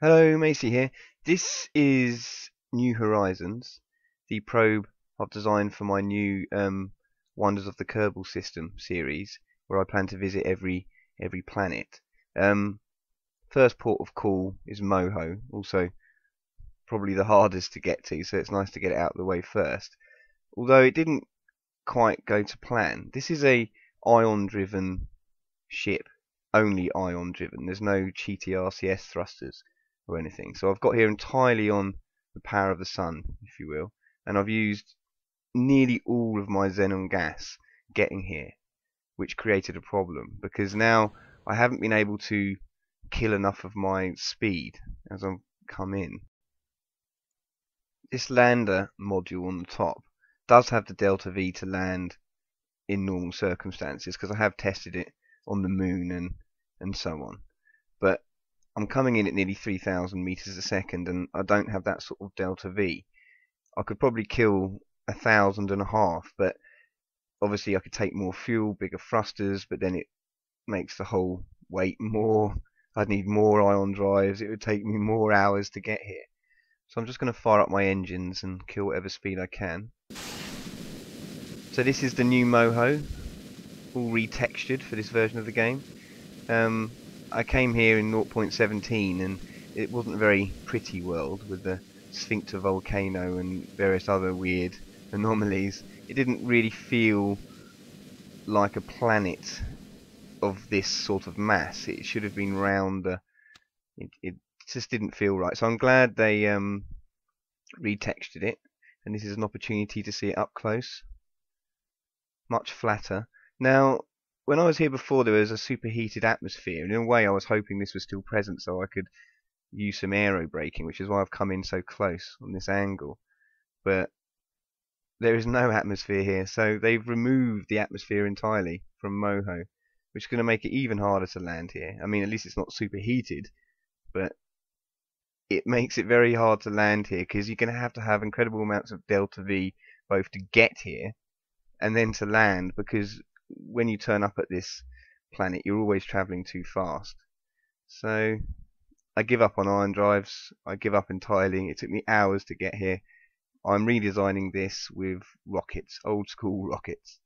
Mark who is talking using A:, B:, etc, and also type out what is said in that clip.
A: Hello, Macey here. This is New Horizons, the probe I've designed for my new um, Wonders of the Kerbal System series, where I plan to visit every every planet. Um, first port of call is Moho, also probably the hardest to get to, so it's nice to get it out of the way first. Although it didn't quite go to plan. This is a ion-driven ship, only ion-driven. There's no Cheetah RCS thrusters or anything. So I've got here entirely on the power of the sun, if you will, and I've used nearly all of my xenon gas getting here, which created a problem because now I haven't been able to kill enough of my speed as I've come in. This lander module on the top does have the delta V to land in normal circumstances because I have tested it on the moon and and so on. I'm coming in at nearly 3,000 meters a second, and I don't have that sort of delta V. I could probably kill a thousand and a half, but obviously I could take more fuel, bigger thrusters, but then it makes the whole weight more. I'd need more ion drives. It would take me more hours to get here. So I'm just going to fire up my engines and kill whatever speed I can. So this is the new Moho, all retextured for this version of the game. Um, I came here in 0.17 and it wasn't a very pretty world with the sphincter volcano and various other weird anomalies. It didn't really feel like a planet of this sort of mass. It should have been rounder. It, it just didn't feel right. So I'm glad they um, retextured it, and this is an opportunity to see it up close. Much flatter. Now, when I was here before, there was a superheated atmosphere. And in a way, I was hoping this was still present so I could use some aero braking, which is why I've come in so close on this angle. But there is no atmosphere here, so they've removed the atmosphere entirely from Moho, which is going to make it even harder to land here. I mean, at least it's not superheated, but it makes it very hard to land here because you're going to have to have incredible amounts of delta V both to get here and then to land because when you turn up at this planet, you're always traveling too fast. So I give up on ion drives. I give up entirely. It took me hours to get here. I'm redesigning this with rockets, old school rockets.